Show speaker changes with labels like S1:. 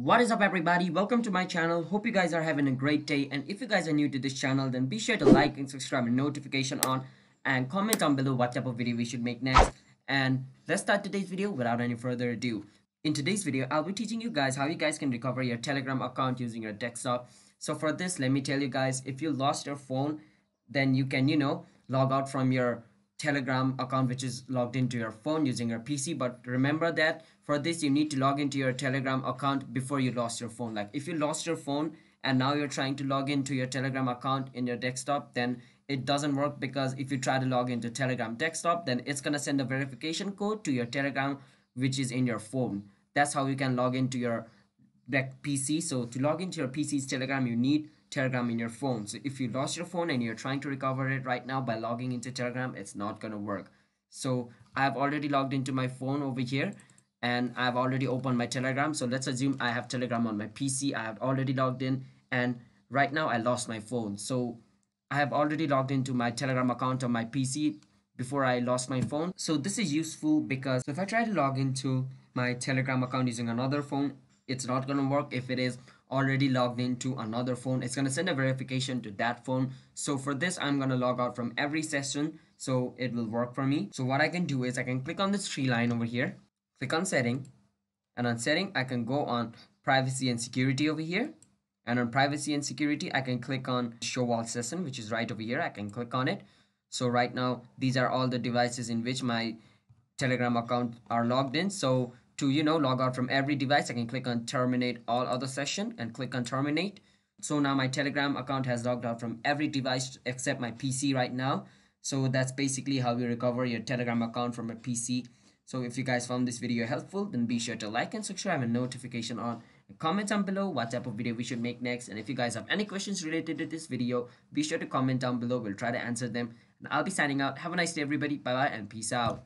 S1: What is up everybody? Welcome to my channel. Hope you guys are having a great day and if you guys are new to this channel then be sure to like and subscribe and notification on and comment down below what type of video we should make next. And let's start today's video without any further ado. In today's video, I'll be teaching you guys how you guys can recover your Telegram account using your desktop. So for this, let me tell you guys, if you lost your phone, then you can, you know, log out from your telegram account which is logged into your phone using your pc but remember that for this you need to log into your telegram account before you lost your phone. Like if you lost your phone and now you're trying to log into your telegram account in your desktop then it doesn't work because if you try to log into telegram desktop then it's going to send a verification code to your telegram which is in your phone. That's how you can log into your pc so to log into your pc's telegram you need telegram in your phone. So if you lost your phone and you're trying to recover it right now by logging into telegram it's not gonna work. So i've already logged into my phone over here and i've already opened my telegram. So let's assume i have telegram on my pc i have already logged in and right now i lost my phone. So i have already logged into my telegram account on my pc before i lost my phone. So this is useful because if i try to log into my telegram account using another phone it's not going to work if it is already logged into another phone. It's going to send a verification to that phone. So for this i'm going to log out from every session so it will work for me. So what i can do is i can click on this tree line over here click on setting and on setting i can go on privacy and security over here. And on privacy and security i can click on show all session which is right over here. I can click on it. So right now these are all the devices in which my telegram account are logged in. So to you know log out from every device. I can click on terminate all other session and click on terminate. So now my telegram account has logged out from every device except my pc right now. So that's basically how you recover your telegram account from a pc so if you guys found this video helpful then be sure to like and subscribe and notification on. Comment down below what type of video we should make next. And if you guys have any questions related to this video be sure to comment down below. We'll try to answer them. And i'll be signing out. Have a nice day everybody. Bye bye and peace out